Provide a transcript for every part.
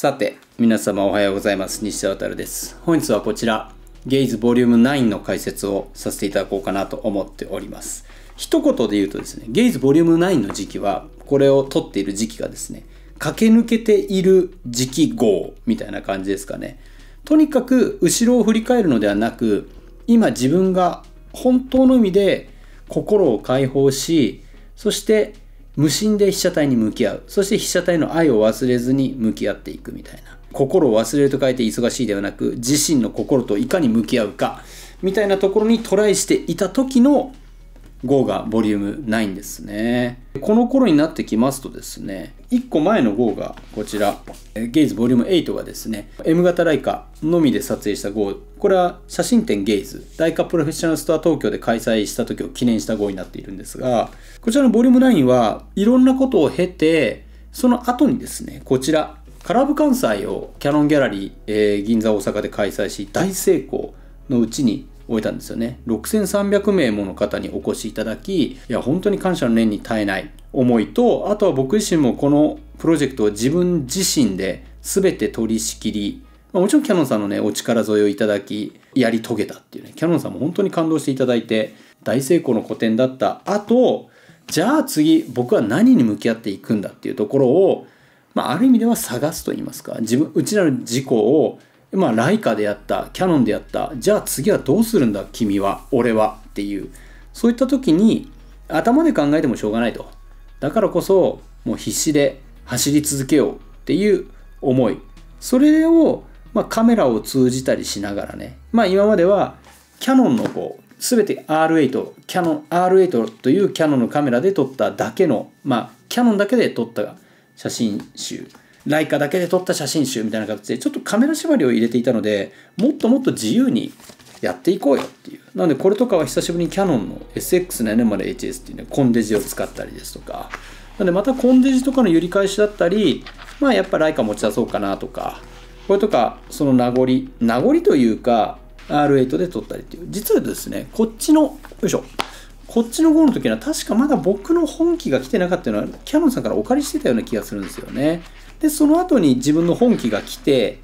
さて、皆様おはようございます。西田渡です。本日はこちら、ゲイズボリューム9の解説をさせていただこうかなと思っております。一言で言うとですね、ゲイズボリューム9の時期は、これを撮っている時期がですね、駆け抜けている時期号みたいな感じですかね。とにかく後ろを振り返るのではなく、今自分が本当の意味で心を解放し、そして無心で被写体に向き合う。そして被写体の愛を忘れずに向き合っていくみたいな。心を忘れると書いて忙しいではなく、自身の心といかに向き合うか、みたいなところにトライしていた時の号がボリューム9ですね。この頃になってきますとですね、1個前の号がこちら、ゲイズボリューム8がですね、M 型ライカのみで撮影した号、これは写真展ゲイズ、ライカプロフェッショナルストア東京で開催した時を記念した号になっているんですが、こちらのボリューム9はいろんなことを経て、その後にですね、こちら、カラブ関西をキャノンギャラリー、えー、銀座大阪で開催し、大成功のうちに終えたんですよね。6300名もの方にお越しいただき、いや、本当に感謝の念に耐えない思いと、あとは僕自身もこのプロジェクトを自分自身で全て取り仕切り、まあ、もちろんキャノンさんのね、お力添えをいただき、やり遂げたっていうね、キャノンさんも本当に感動していただいて、大成功の個展だった後、じゃあ次、僕は何に向き合っていくんだっていうところを、まあ、ある意味では探すと言いますか、自分、うちらの自己をまあ、ライカでやった、キャノンでやった、じゃあ次はどうするんだ、君は、俺はっていう、そういった時に、頭で考えてもしょうがないと。だからこそ、もう必死で走り続けようっていう思い。それを、まあ、カメラを通じたりしながらね、まあ、今までは、キャノンのこう、すべて R8、キャノン R8 というキャノンのカメラで撮っただけの、まあ、キャノンだけで撮った写真集。ライカだけで撮った写真集みたいな形でちょっとカメラ縛りを入れていたのでもっともっと自由にやっていこうよっていう。なのでこれとかは久しぶりにキャノンの SX708S っていうねコンデジを使ったりですとか。なのでまたコンデジとかの揺り返しだったりまあやっぱライカ持ち出そうかなとか。これとかその名残名残というか R8 で撮ったりっていう。実はですねこっちのよいしょ。こっちの号の時は確かまだ僕の本機が来てなかったのはキャノンさんからお借りしてたような気がするんですよね。で、その後に自分の本気が来て、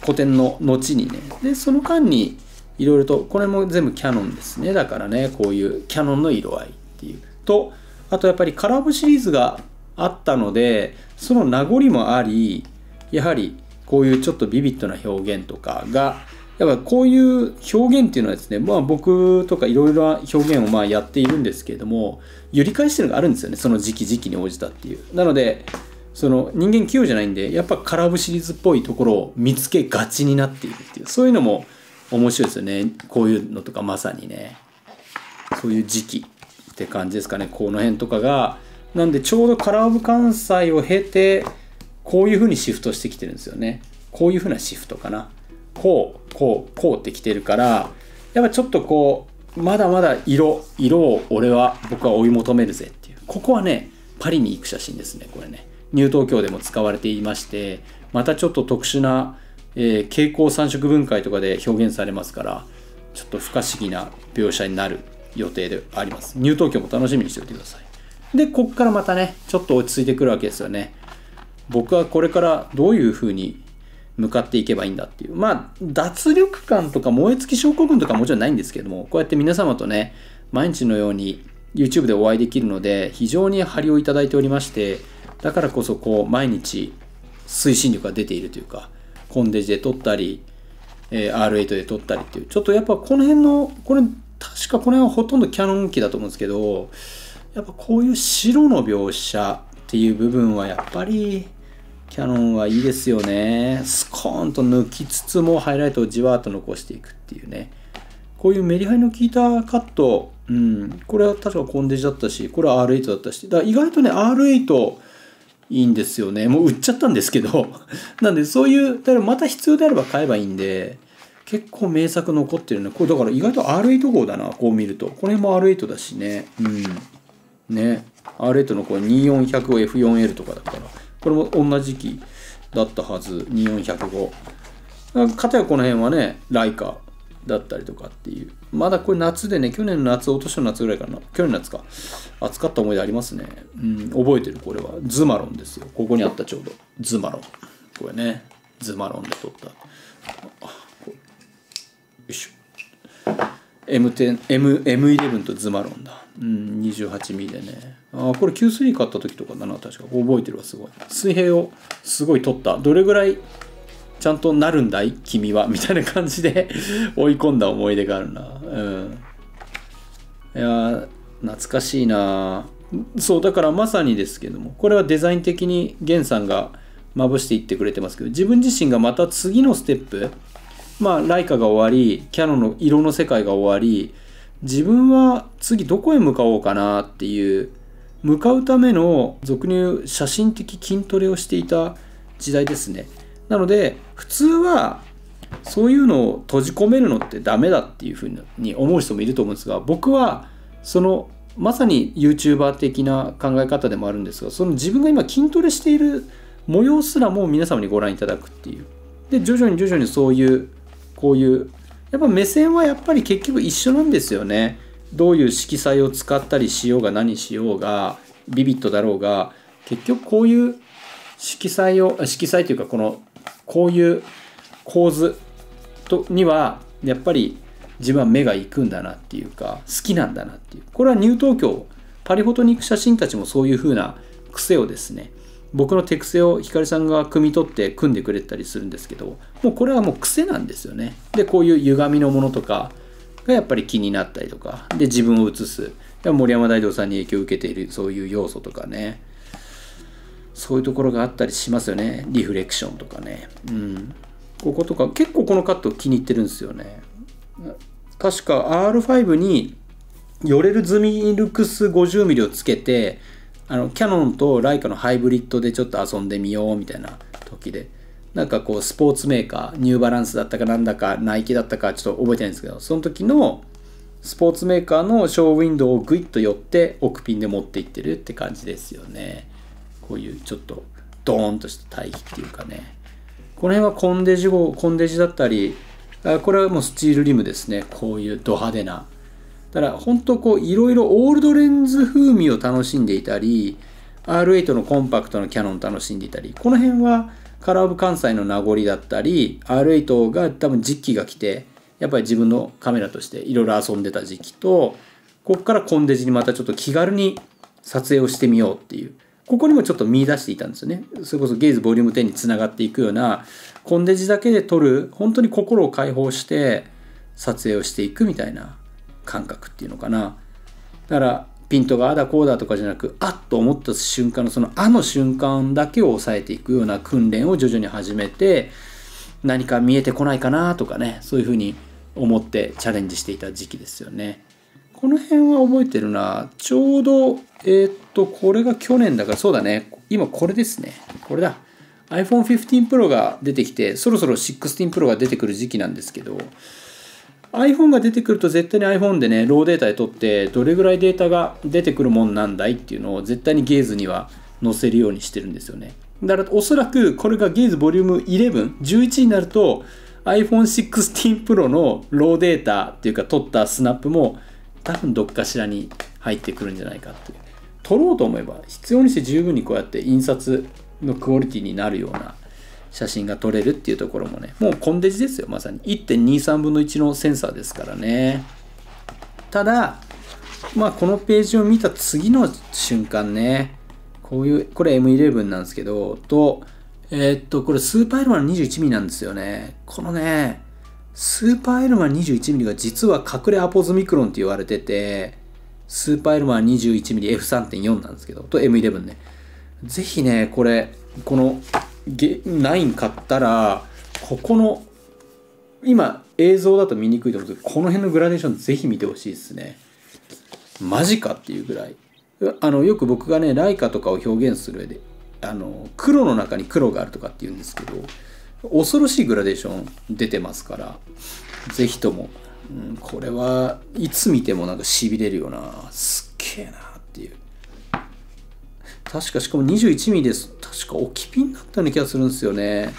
古典の後にね。で、その間にいろいろと、これも全部キャノンですね。だからね、こういうキャノンの色合いっていう。と、あとやっぱりカラーブシリーズがあったので、その名残もあり、やはりこういうちょっとビビッドな表現とかが、やっぱこういう表現っていうのはですね、まあ僕とかいろいろな表現をまあやっているんですけれども、揺り返してるのがあるんですよね、その時期時期に応じたっていう。なので、その人間器用じゃないんでやっぱカラブシリーズっぽいところを見つけがちになっているっていうそういうのも面白いですよね。こういうのとかまさにね。そういう時期って感じですかね。この辺とかが。なんでちょうどカラーブ関西を経てこういう風にシフトしてきてるんですよね。こういう風なシフトかな。こうこうこうってきてるからやっぱちょっとこうまだまだ色色を俺は僕は追い求めるぜっていう。ここはねパリに行く写真ですねこれね。ニュー東京でも使われていましてまたちょっと特殊な、えー、蛍光三色分解とかで表現されますからちょっと不可思議な描写になる予定であります。ニュー東京も楽しみにしておいてください。でこっからまたねちょっと落ち着いてくるわけですよね。僕はこれからどういうふうに向かっていけばいいんだっていう。まあ脱力感とか燃え尽き症候群とかもちろんないんですけどもこうやって皆様とね毎日のように YouTube でお会いできるので非常に張りをいただいておりましてだからこそこう毎日推進力が出ているというかコンデジで撮ったり、えー、R8 で撮ったりっていうちょっとやっぱこの辺のこれ確かこの辺はほとんどキャノン機だと思うんですけどやっぱこういう白の描写っていう部分はやっぱりキャノンはいいですよね。スコーンと抜きつつもハイライトをじわーっと残していくっていうね。こういうメリハリの効いたカット、うん、これは確かコンデジだったしこれは R8 だったし。だから意外とね R8 いいんですよね。もう売っちゃったんですけど。なんでそういう、だからまた必要であれば買えばいいんで、結構名作残ってるね。これだから意外と R8 号だな、こう見ると。これも R8 だしね。うん。ね。R8 のこれ 24100F4L とかだから。これも同じ期だったはず。24105。かたやこの辺はね、ライカだったりとかっていう。まだこれ夏でね、去年の夏、お年の夏ぐらいかな。去年の夏か。暑かった思い出ありますね。うん、覚えてる、これは。ズマロンですよ。ここにあったちょうど。ズマロン。これねズマロンで撮ったよいしょ M10 M M11 とズマロンだうん 28mm でねあこれ Q3 買った時とかだな確か覚えてるわすごい水平をすごい撮ったどれぐらいちゃんとなるんだい？君は？みたいな感じで 追い込んだ思い出があるな。うん。いや懐かしいな。そうだからまさにですけどもこれはデザイン的に源さんがまぶしていってくれてますけど自分自身がまた次のステップまあライカが終わりキャノンの色の世界が終わり自分は次どこへ向かおうかなっていう向かうための俗に言う写真的筋トレをしていた時代ですね。なので普通はそういうのを閉じ込めるのってダメだっていうふうに思う人もいると思うんですが僕はそのまさに YouTuber 的な考え方でもあるんですがその自分が今筋トレしている模様すらも皆様にご覧いただくっていう。で徐々に徐々にそういうこういうやっぱ目線はやっぱり結局一緒なんですよね。どういう色彩を使ったりしようが何しようがビビットだろうが結局こういう色彩を色彩というかこのこういう構図とにはやっぱり自分は目が行くんだなっていうか好きなんだなっていう。これはニュー東京パリフォトに行く写真たちもそういう風な癖をですね僕の手癖を光さんが汲み取って組んでくれたりするんですけどもうこれはもう癖なんですよね。でこういう歪みのものとかがやっぱり気になったりとかで自分を映す。森山大道さんに影響を受けているそういう要素とかね。そういうところがあったりしますよね。リフレクションとかね。うん。こことか結構このカット気に入ってるんですよね。確か R5 にヨレルズミルクス 50mm をつけてあのキャノンとライカのハイブリッドでちょっと遊んでみようみたいな時でなんかこうスポーツメーカーニューバランスだったかなんだかナイキだったかちょっと覚えてないんですけどその時のスポーツメーカーのショーウィンドウをグイッと寄って奥ピンで持っていってるって感じですよね。こういうちょっとドーンとした対比っていうかね。この辺はコンデジ号コンデジだったりこれはもうスチールリムですね。こういうド派手な。だから本当こういろいろオールドレンズ風味を楽しんでいたり R8 のコンパクトのキャノン楽しんでいたりこの辺はカラーオブ関西の名残だったり R8 が多分時期が来てやっぱり自分のカメラとしていろいろ遊んでた時期とここからコンデジにまたちょっと気軽に撮影をしてみようっていう。ここにもちょっと見出していたんですよね。それこそゲイズボリューム10につながっていくようなコンデジだけで撮る本当に心を解放して撮影をしていくみたいな感覚っていうのかな。だからピントがあだこうだとかじゃなくあっと思った瞬間のそのあの瞬間だけを抑えていくような訓練を徐々に始めて何か見えてこないかなとかねそういうふうに思ってチャレンジしていた時期ですよね。この辺は覚えてるな。ちょうどえー、っとこれが去年だからそうだね。今これですね。これだ。iPhone 15 Pro が出てきてそろそろ16 Pro が出てくる時期なんですけど iPhone が出てくると絶対に iPhone でねローデータで撮ってどれぐらいデータが出てくるもんなんだいっていうのを絶対にゲーズには載せるようにしてるんですよね。だからおそらくこれがゲーズボリューム11、11になると iPhone 16 Pro のローデータっていうか撮ったスナップも多分どっかしらに入ってくるんじゃないかっていう。撮ろうと思えば必要にして十分にこうやって印刷のクオリティになるような写真が撮れるっていうところもね。もうコンデジですよまさに。1.23分の1のセンサーですからね。ただまあこのページを見た次の瞬間ね。こういうこれ M11 なんですけどとえー、っとこれスーパーエルマン 21mm なんですよね。このねスーパーエルマン 21mm が実は隠れアポズミクロンって言われててスーパーエルマン 21mmF3.4 なんですけどと M11 ね。ぜひねこれこの9買ったらここの今映像だと見にくいと思うんですけどこの辺のグラデーションぜひ見てほしいですね。マジかっていうぐらい。あのよく僕がねライカとかを表現する上であの黒の中に黒があるとかって言うんですけど恐ろしいグラデーション出てますからぜひとも、うん、これはいつ見てもなんかしびれるよなすっげえなっていう。確かしかも 21mm です。確か置きピンだったような気がするんですよね。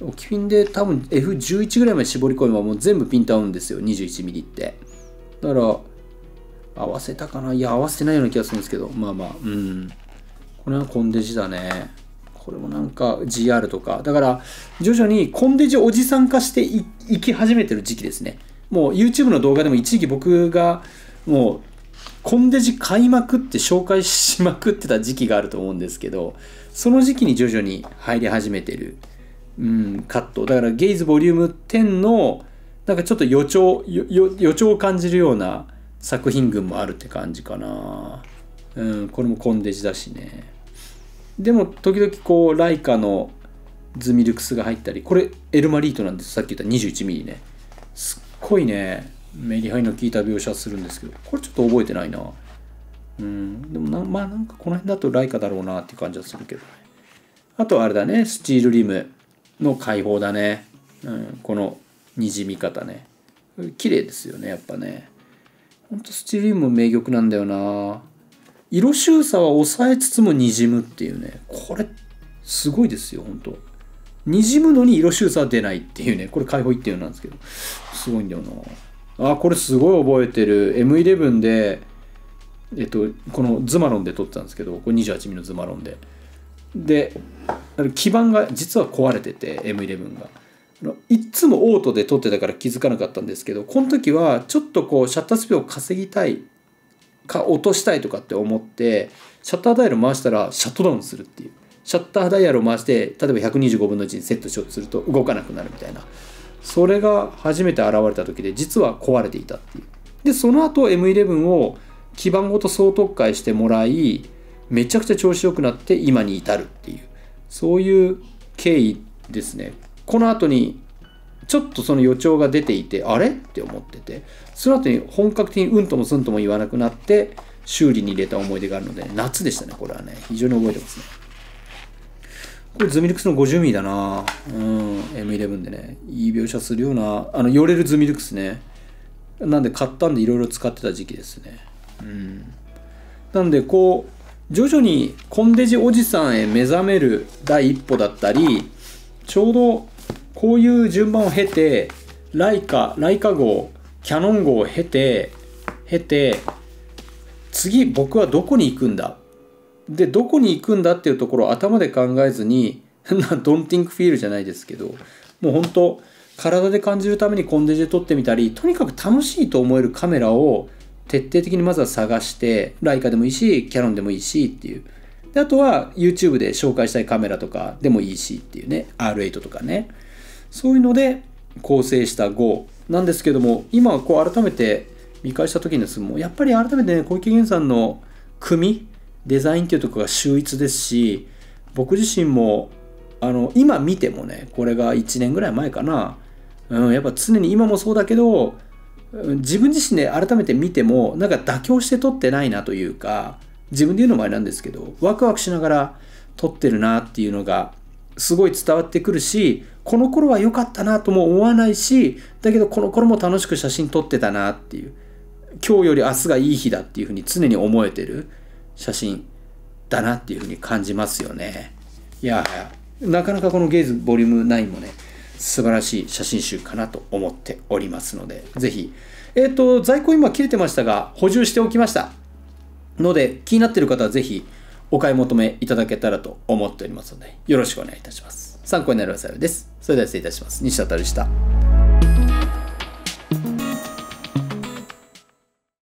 置きピンで多分 F11 ぐらいまで絞り込めばもう全部ピント合うんですよ。21mm って。だから合わせたかな？いや合わせてないような気がするんですけど。まあまあうん。これはコンデジだね。これもなんか GR とか。だから徐々にコンデジおじさん化していき始めてる時期ですね。もう YouTube の動画でも一時期僕がもうコンデジ買いまくって紹介しまくってた時期があると思うんですけどその時期に徐々に入り始めてる、うん、カットだからゲイズボリューム10のなんかちょっと予兆予兆を感じるような作品群もあるって感じかな。うんこれもコンデジだしね。でも時々こうライカのズミルクスが入ったりこれエルマリートなんです。さっき言った 21mm ね。すっごいねメリハリの効いた描写するんですけどこれちょっと覚えてないな。うん。でもなまあなんかこの辺だとライカだろうなっていう感じはするけどあとあれだねスチールリムの解放だね、うん、このにじみ方ね。綺麗ですよねやっぱね。ほんとスチールリムも名曲なんだよな。色収差は抑えつつもにじむっていうね。これすごいですよ本当。にじむのに色収差は出ないっていうね。これ解放一点なんですけど。すごいんだよな。あこれすごい覚えてる。M11 でえっとこのズマロンで撮ってたんですけどこれ 28mm のズマロンで。で基板が実は壊れてて M11 が。いっつもオートで撮ってたから気づかなかったんですけどこの時はちょっとこうシャッタースピードを稼ぎたいか落としたいとかって思ってシャッターダイヤル回したらシャットダウンするっていう。シャッターダイヤルを回して例えば125分の1にセットしようとすると動かなくなるみたいな。それが初めて現れた時で実は壊れていたっていう。でその後 M11 を基板ごと総特化してもらいめちゃくちゃ調子よくなって今に至るっていう。そういう経緯ですね。この後にちょっとその予兆が出ていてあれ？って思ってて。その後に本格的にうんともすんとも言わなくなって修理に入れた思い出があるので、夏でしたねこれはね。非常に覚えてますね。これズミルクスの50ミリだな。うん M11 でね。いい描写するようなあの寄れるズミルクスね。なんで買ったんでいろいろ使ってた時期ですね。うん。なんでこう徐々にコンデジおじさんへ目覚める第一歩だったりちょうどこういう順番を経てライカライカ号キャノン号を経て経て次僕はどこに行くんだ？でどこに行くんだっていうところを頭で考えずに なドンティングフィールじゃないですけどもう本当体で感じるためにコンデジで撮ってみたりとにかく楽しいと思えるカメラを徹底的にまずは探してライカでもいいしキャノンでもいいしっていうであとは YouTube で紹介したいカメラとかでもいいしっていうね R8 とかね。そういうので構成した Go なんですけども今こう改めて見返した時にですもやっぱり改めてね小池源さんの組デザインっていうところが秀逸ですし僕自身もあの今見てもねこれが1年ぐらい前かな、うん、やっぱ常に今もそうだけど自分自身で改めて見てもなんか妥協して撮ってないなというか自分で言うのもあれなんですけどワクワクしながら撮ってるなっていうのがすごい伝わってくるしこの頃は良かったなとも思わないしだけどこの頃も楽しく写真撮ってたなっていう今日より明日がいい日だっていうふうに常に思えてる写真だなっていうふうに感じますよね。いやなかなかこのゲイズボリューム9もね素晴らしい写真集かなと思っておりますのでぜひ。えっ、ー、と在庫今切れてましたが補充しておきました。ので気になっている方はぜひお買い求めいただけたらと思っておりますのでよろしくお願いいたします。参考になる幸いです。それでは失礼いたします。西田太でした。